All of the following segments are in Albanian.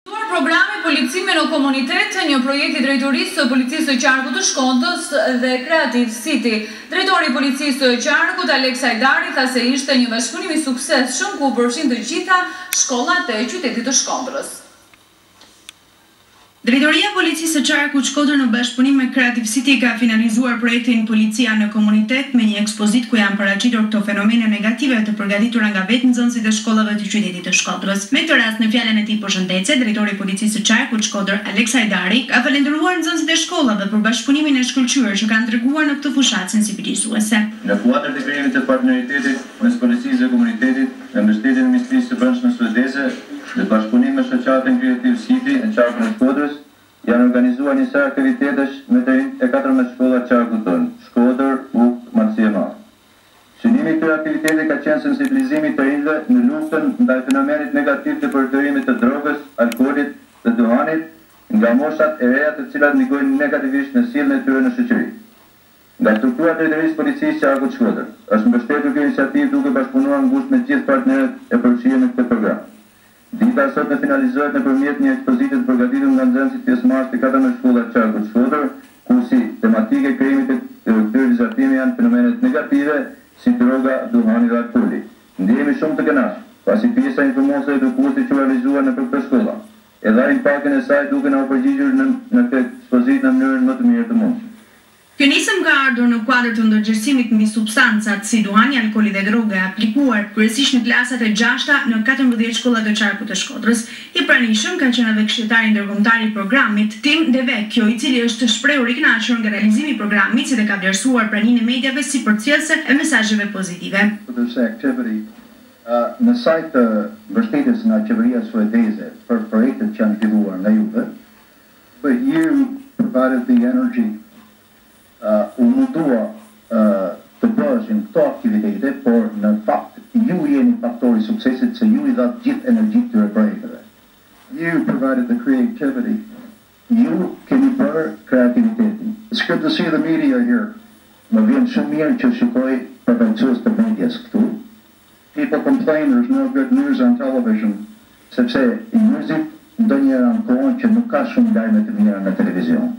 Shtuar programi Policimi në Komunitet, një projekt i Drejtorisë së Policisë së Qarkut të Shkodrës dhe Creative City. Drejtori i Policisë së Qarkut, Aleks Hajdari tha se ishte një bashkëpunim i suksesshëm ku u përfshinë të gjitha shkollat e qytetit të Shkodrës. Drejtoria e Policisë së Qarkut Shkodër në bashkëpunim me Creative City ka finalizuar projektin Policia në Komunitet me një ekspozitë ku janë paraqitur këto fenomene negative të përgatitura nga vetë nxënësit e shkollave të qytetit. të Shkodrës. Me këtë rast në fjalën e tij përshëndetëse, drejtori i Policisë së Qarkut Shkodër Aleks Hajdari ka falënderuar nxënësit e shkollave për bashkëpunimin e shkëlqyer që kanë treguar në këtë fushatë sensibilizuese. Në kuadër të krijimit të partneritetit mes Policisë dhe komunitetit, me mbështetjen e Ministrisë së Brendshme suedeze dhe në bashkëpunim me Shoqatën Creative City në Qarkun e Shkodrës, janë organizuar një sërë aktivitetesh me të rinjtë e katërmbëdhjetë shkollave të qarkut tonë, Shkodër, Pukë, Malësi e Madhe. Synimi i këtyre aktiviteteve ka qenë sensibilizimi i të rinjve në luftën ndaj fenomenit negativ të përdorimit të drogës, alkoolit dhe duhanit nga moshat e reja të cilat ndikojnë negativisht në sjelljen e tyre në shoqëri. Nga strukturat e Drejtorisë së Policisë së Qarkut Shkodër, është mbështetur kjo iniciativë duke bashkëpunuar ngushtë me gjithë partnerët e përfshirë në këtë program. Dita e sotme finalizohet nëpërmjet një ekspozite të përgatitur nga nxënësit pjesëmarrës të katërmbëdhjetë shkollave të Qarkut Shkodër, ku si tematikë e krijimit të këtyre vizatimeve janë fenomenet negative si droga, duhani dhe alkooli. Ndjehemi shumë të kënaqur, pasi pjesa informuese edukuese që u realizua nëpër këto shkolla, e dha impaktin e saj duke na u përgjigjur në këtë ekspozitë në mënyrën më të mirë të mundshme. Kjo nismë ka ardhur në kuadër të ndërgjegjësimit mbi substancat si duhani, alkooli dhe droga e aplikuar kryesisht në klasat e gjashta në katërmbëdhjetë shkolla të qarkut të Shkodrës. I pranishëm ka qenë edhe këshilltari ndërkombëtar i programit, Tim Del Vecchio, i cili është shprehur i kënaqur nga realizimi i programit si dhe ka vlerësuar praninë e mediave si përcjellëse e mesazheve pozitive. Producer Activity, Në sajë të mbështetjes nga qeveria suedeze për projektet që janë filluar nga juve, You provided the energy, u mundësua të bëheshin këto aktivitete, por në fakt ju jeni faktori i suksesit se ju i dhatë gjithë energjinë këtyre projekteve. You provided the creativity, ju keni bërë kreativitetin. It's good to see the media here, më vjen shumë mirë që shikoj përfaqësues të medias këtu, People complain there's no good news on television sepse njerëzit ndonjëherë ankohen që nuk ka shumë lajme të mira në televizion.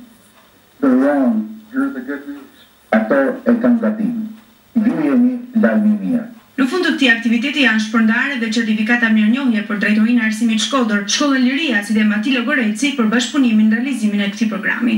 They're wrong, you're the good news. Ato e kanë gabim. Ju jeni lajmi i mirë. Në fund të këtij aktiviteti janë shpërndarë edhe certifikata mirënjohje për Drejtorinë e Arsimit Shkodër, Shkollën Liria si dhe Matilo Goreci për bashkëpunimin në realizimin e këtij programi.